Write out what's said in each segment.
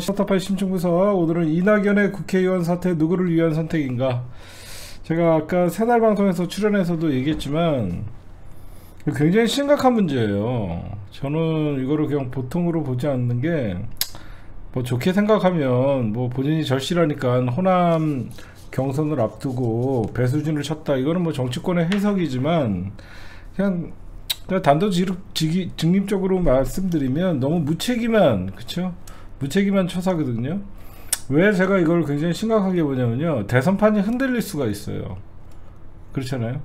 시타파이 신청부서 오늘은 이낙연의 국회의원 사퇴 누구를 위한 선택인가? 제가 아까 새날 방송에서 출연해서도 얘기했지만 굉장히 심각한 문제예요. 저는 이거를 그냥 보통으로 보지 않는 게 뭐 좋게 생각하면 뭐 본인이 절실하니까 호남 경선을 앞두고 배수진을 쳤다. 이거는 뭐 정치권의 해석이지만 그냥 단도직입적으로 말씀드리면 너무 무책임한 그쵸 무책임한 처사거든요. 왜 제가 이걸 굉장히 심각하게 보냐면요. 대선판이 흔들릴 수가 있어요. 그렇잖아요.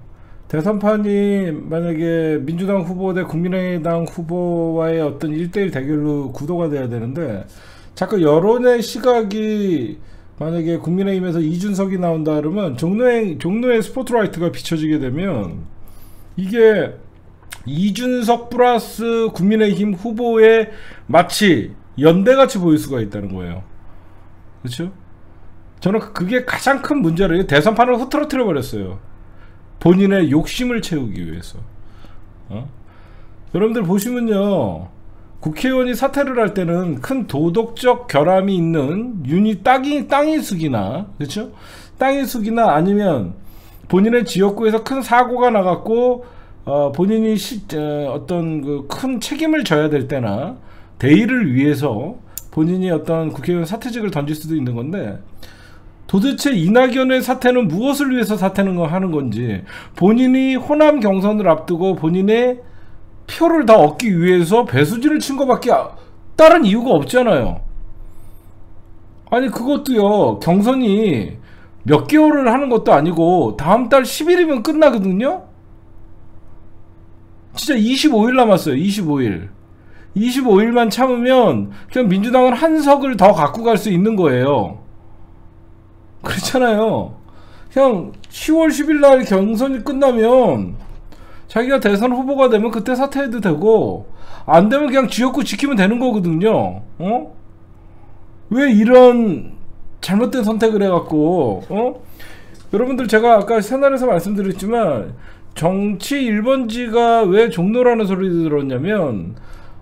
대선판이 만약에 민주당 후보 대 국민의당 후보와의 어떤 1대1 대결로 구도가 돼야 되는데 자꾸 여론의 시각이 만약에 국민의힘에서 이준석이 나온다 그러면 종로의, 종로의 스포트라이트가 비춰지게 되면 이게 이준석 플러스 국민의힘 후보의 마치 연대같이 보일 수가 있다는 거예요. 그렇죠? 저는 그게 가장 큰 문제를 대선판을 흐트러뜨려 버렸어요. 본인의 욕심을 채우기 위해서. 어? 여러분들 보시면요. 국회의원이 사퇴를 할 때는 큰 도덕적 결함이 있는 윤이 땅이 땅이 숙이나 그렇죠? 땅이 숙이나 아니면 본인의 지역구에서 큰 사고가 나갔고 어, 본인이 시, 어, 어떤 그 큰 책임을 져야 될 때나 대의를 위해서 본인이 어떤 국회의원 사퇴직을 던질 수도 있는 건데 도대체 이낙연의 사퇴는 무엇을 위해서 사퇴는 거 하는 건지 본인이 호남 경선을 앞두고 본인의 표를 다 얻기 위해서 배수진을 친 것밖에 다른 이유가 없잖아요. 아니 그것도요 경선이 몇 개월을 하는 것도 아니고 다음 달 10일이면 끝나거든요. 진짜 25일 남았어요. 25일. 25일만 참으면 그냥 민주당은 한 석을 더 갖고 갈 수 있는 거예요. 그렇잖아요. 그냥 10월 10일 날 경선이 끝나면 자기가 대선 후보가 되면 그때 사퇴해도 되고 안 되면 그냥 지역구 지키면 되는 거거든요. 어? 왜 이런 잘못된 선택을 해갖고 어? 여러분들 제가 아까 새날에서 말씀드렸지만 정치 1번지가 왜 종로라는 소리 들었냐면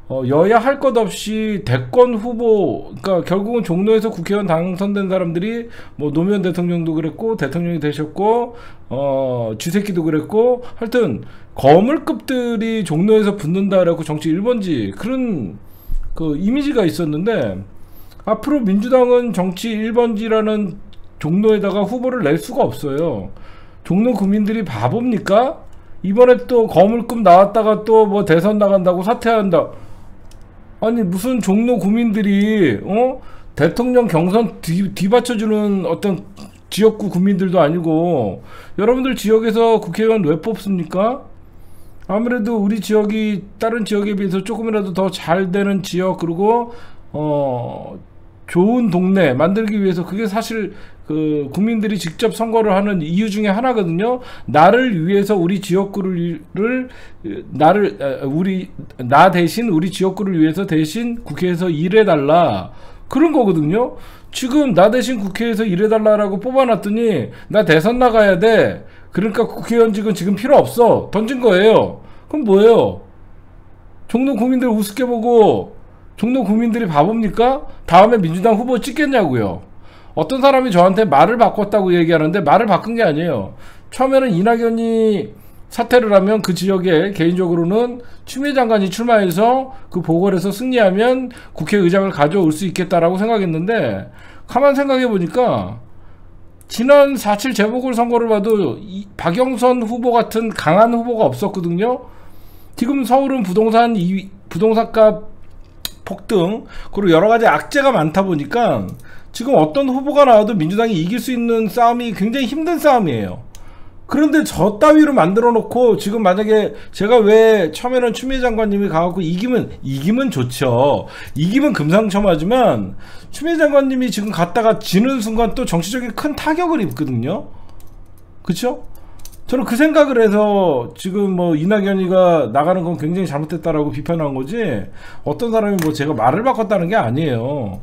어, 여야 할 것 없이 대권 후보, 그러니까 결국은 종로에서 국회의원 당선된 사람들이 뭐 노무현 대통령도 그랬고 대통령이 되셨고 어 쥐새끼도 그랬고 하여튼 거물급들이 종로에서 붙는다라고 정치 1번지 그런 그 이미지가 있었는데 앞으로 민주당은 정치 1번지라는 종로에다가 후보를 낼 수가 없어요. 종로 국민들이 바보입니까? 이번에 또 거물급 나왔다가 또 뭐 대선 나간다고 사퇴한다. 아니 무슨 종로 구민들이 어 대통령 경선 뒤, 뒤받쳐주는 어떤 지역구 국민들도 아니고 여러분들 지역에서 국회의원 왜 뽑습니까? 아무래도 우리 지역이 다른 지역에 비해서 조금이라도 더 잘 되는 지역 그리고 어 좋은 동네 만들기 위해서 그게 사실 그 국민들이 직접 선거를 하는 이유 중에 하나거든요. 나를 위해서 우리 지역구를 나를 우리 나 대신 우리 지역구를 위해서 대신 국회에서 일해 달라. 그런 거거든요. 지금 나 대신 국회에서 일해 달라라고 뽑아놨더니 나 대선 나가야 돼. 그러니까 국회의원직은 지금 필요 없어. 던진 거예요. 그럼 뭐예요? 종로 국민들 우습게 보고 종로 국민들이 바보입니까? 다음에 민주당 후보 찍겠냐고요. 어떤 사람이 저한테 말을 바꿨다고 얘기하는데 말을 바꾼 게 아니에요. 처음에는 이낙연이 사퇴를 하면 그 지역에 개인적으로는 추미애 장관이 출마해서 그 보궐에서 승리하면 국회의장을 가져올 수 있겠다라고 생각했는데 가만 생각해 보니까 지난 4.7 재보궐 선거를 봐도 박영선 후보 같은 강한 후보가 없었거든요. 지금 서울은 부동산 이 부동산값 폭등 그리고 여러 가지 악재가 많다 보니까 지금 어떤 후보가 나와도 민주당이 이길 수 있는 싸움이 굉장히 힘든 싸움이에요. 그런데 저 따위로 만들어 놓고 지금 만약에 제가 왜 처음에는 추미애 장관님이 가갖고 이기면 이기면 좋죠. 이기면 금상첨화지만 추미애 장관님이 지금 갔다가 지는 순간 또 정치적인 큰 타격을 입거든요. 그쵸? 저는 그 생각을 해서 지금 뭐 이낙연이가 나가는 건 굉장히 잘못됐다라고 비판한 거지 어떤 사람이 뭐 제가 말을 바꿨다는 게 아니에요.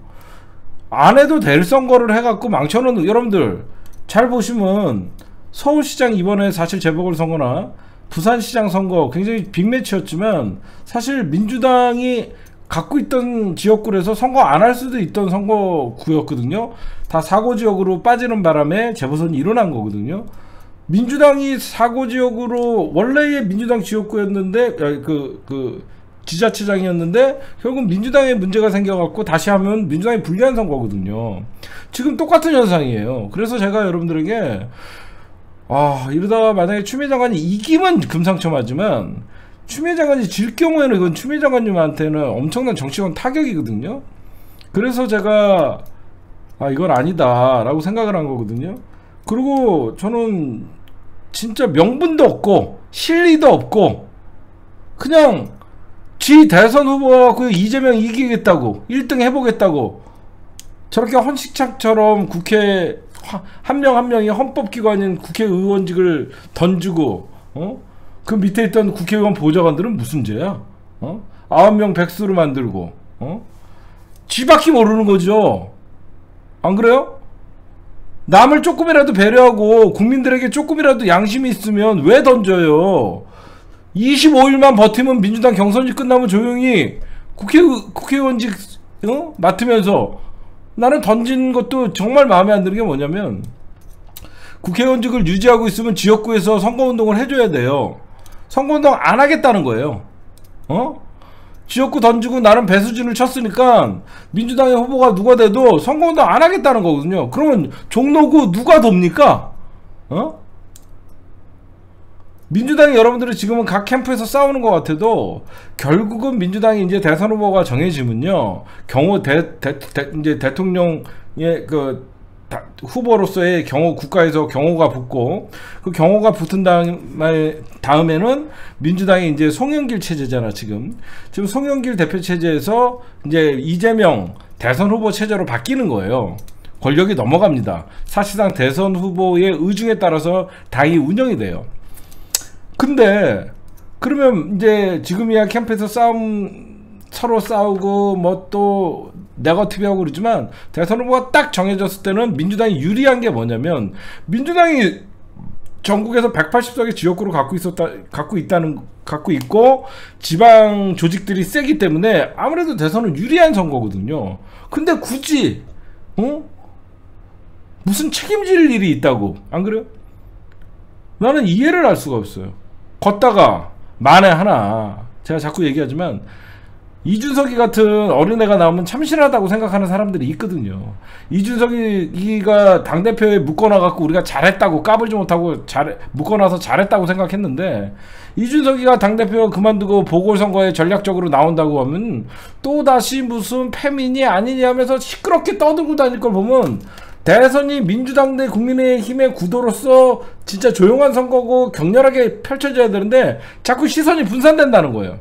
안 해도 될 선거를 해갖고 망쳐놓은 여러분들 잘 보시면 서울시장 이번에 사실 재보궐선거나 부산시장 선거 굉장히 빅매치였지만 사실 민주당이 갖고 있던 지역구에서 선거 안 할 수도 있던 선거구였거든요. 다 사고 지역으로 빠지는 바람에 재보선이 일어난 거거든요. 민주당이 사고 지역으로 원래의 민주당 지역구였는데 그그 그 지자체장이었는데 결국 민주당에 문제가 생겨갖고 다시 하면 민주당이 불리한 선거거든요. 지금 똑같은 현상이에요. 그래서 제가 여러분들에게 아 이러다가 만약에 추미애 장관이 이기면 금상첨 하지만 추미애 장관이 질 경우에는 이건 추미애 장관님한테는 엄청난 정치권 타격이거든요. 그래서 제가 아 이건 아니다 라고 생각을 한 거거든요. 그리고 저는 진짜 명분도 없고 실리도 없고 그냥 지 대선 후보가 그 이재명 이기겠다고 1등 해보겠다고 저렇게 헌식창처럼 국회 한 명한 명이 헌법기관인 국회의원직을 던지고 어? 그 밑에 있던 국회의원 보좌관들은 무슨 죄야? 어? 아홉 명 백수로 만들고 어? 쥐밖에 모르는 거죠. 안 그래요? 남을 조금이라도 배려하고 국민들에게 조금이라도 양심이 있으면 왜 던져요? 25일만 버티면 민주당 경선이 끝나면 조용히 국회 국회의원직 어? 맡으면서 나는 던진 것도 정말 마음에 안 드는 게 뭐냐면 국회의원직을 유지하고 있으면 지역구에서 선거운동을 해줘야 돼요. 선거운동 안 하겠다는 거예요. 어? 지역구 던지고 나름 배수진을 쳤으니까 민주당의 후보가 누가 돼도 선거운동 안 하겠다는 거거든요. 그러면 종로구 누가 돕니까? 어? 민주당이 여러분들이 지금은 각 캠프에서 싸우는 것 같아도 결국은 민주당이 이제 대선 후보가 정해지면요 경호 대, 대, 대 이제 대통령의 그 다, 후보로서의 경호 국가에서 경호가 붙고 그 경호가 붙은 다음에 다음에는 민주당이 이제 송영길 체제잖아 지금 지금 송영길 대표 체제에서 이제 이재명 대선 후보 체제로 바뀌는 거예요. 권력이 넘어갑니다. 사실상 대선 후보의 의중에 따라서 당이 운영이 돼요. 근데 그러면 이제 지금이야 캠프에서 싸움 서로 싸우고 뭐 또 네거티브하고 그러지만 대선 후보가 딱 정해졌을 때는 민주당이 유리한 게 뭐냐면 민주당이 전국에서 180석의 지역구를 갖고 있었다 갖고 있다는 갖고 있고 지방 조직들이 세기 때문에 아무래도 대선은 유리한 선거거든요. 근데 굳이 어? 무슨 책임질 일이 있다고 안 그래요? 나는 이해를 할 수가 없어요. 걷다가 만에 하나 제가 자꾸 얘기하지만 이준석이 같은 어린애가 나오면 참신하다고 생각하는 사람들이 있거든요. 이준석이가 당대표에 묶어놔갖고 우리가 잘했다고 까불지 못하고 잘, 묶어놔서 잘했다고 생각했는데, 이준석이가 당대표 그만두고 보궐선거에 전략적으로 나온다고 하면, 또다시 무슨 패민이 아니니 하면서 시끄럽게 떠들고 다닐 걸 보면, 대선이 민주당 대 국민의힘의 구도로서 진짜 조용한 선거고 격렬하게 펼쳐져야 되는데, 자꾸 시선이 분산된다는 거예요.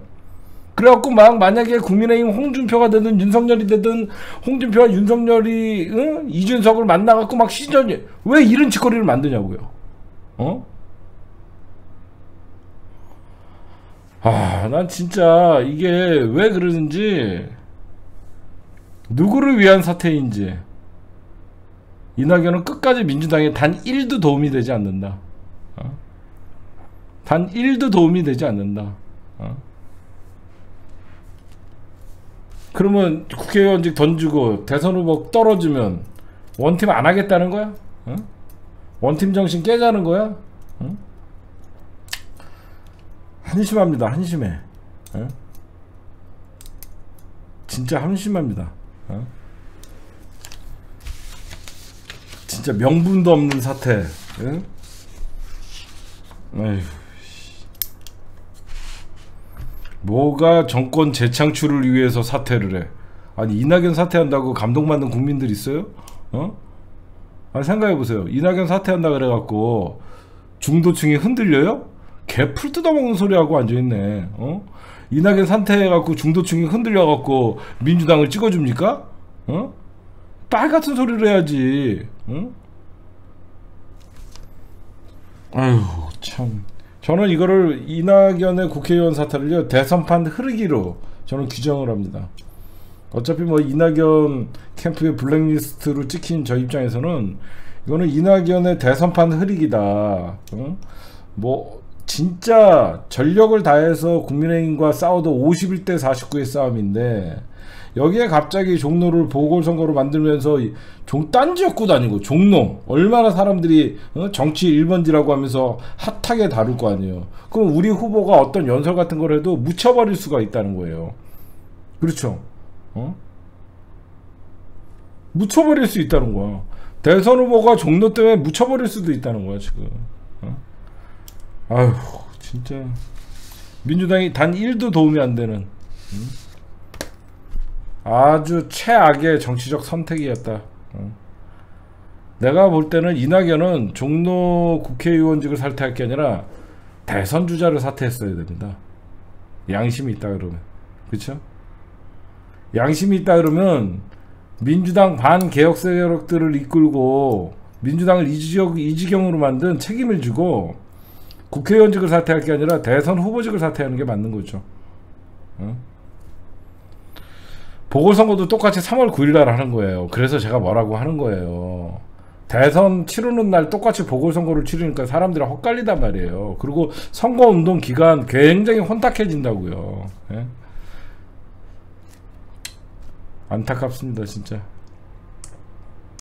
그래갖고 막 만약에 국민의힘 홍준표가 되든 윤석열이 되든 홍준표와 윤석열이 응? 이준석을 만나갖고 막 시전이 왜 이런 짓거리를 만드냐고요. 어? 아, 난 진짜 이게 왜 그러는지 누구를 위한 사태인지 이낙연은 끝까지 민주당에 단 1도 도움이 되지 않는다. 어? 단 1도 도움이 되지 않는다. 어? 그러면 국회의원직 던지고 대선 후보 떨어지면 원팀 안 하겠다는 거야? 어? 원팀 정신 깨자는 거야? 어? 한심합니다. 한심해. 어? 진짜 한심합니다. 어? 진짜 명분도 없는 사태. 응? 에휴. 뭐가 정권 재창출을 위해서 사퇴를 해? 아니 이낙연 사퇴한다고 감동받는 국민들 있어요? 어? 아니 생각해 보세요. 이낙연 사퇴한다 그래갖고 중도층이 흔들려요? 개풀 뜯어먹는 소리 하고 앉아 있네. 어? 이낙연 사퇴해갖고 중도층이 흔들려갖고 민주당을 찍어줍니까? 어? 딸 같은 소리를 해야지. 어? 아유 참. 저는 이거를 이낙연의 국회의원 사태를요 대선판 흐르기로 저는 규정을 합니다. 어차피 뭐 이낙연 캠프의 블랙리스트로 찍힌 저 입장에서는 이거는 이낙연의 대선판 흐리기다. 어? 뭐 진짜 전력을 다해서 국민의힘과 싸워도 51대 49의 싸움인데 여기에 갑자기 종로를 보궐선거로 만들면서 이종 딴지였고 다니고 종로 얼마나 사람들이 어? 정치 1번지라고 하면서 핫하게 다룰 거 아니에요. 그럼 우리 후보가 어떤 연설 같은 걸 해도 묻혀버릴 수가 있다는 거예요. 그렇죠? 어? 묻혀버릴 수 있다는 거야. 대선 후보가 종로 때문에 묻혀버릴 수도 있다는 거야 지금. 어? 아휴 진짜 민주당이 단 1도 도움이 안 되는 음? 아주 최악의 정치적 선택이었다. 어. 내가 볼 때는 이낙연은 종로 국회의원직을 사퇴할 게 아니라 대선 주자를 사퇴했어야 됩니다. 양심이 있다 그러면 그렇죠? 양심이 있다 그러면 민주당 반개혁 세력들을 이끌고 민주당을 이지경, 이지경으로 만든 책임을 지고 국회의원직을 사퇴할 게 아니라 대선 후보직을 사퇴하는 게 맞는 거죠. 어? 보궐선거도 똑같이 3월 9일 날 하는 거예요. 그래서 제가 뭐라고 하는 거예요. 대선 치르는 날 똑같이 보궐선거를 치르니까 사람들이 헛갈리단 말이에요. 그리고 선거운동 기간 굉장히 혼탁해진다고요. 예? 안타깝습니다, 진짜.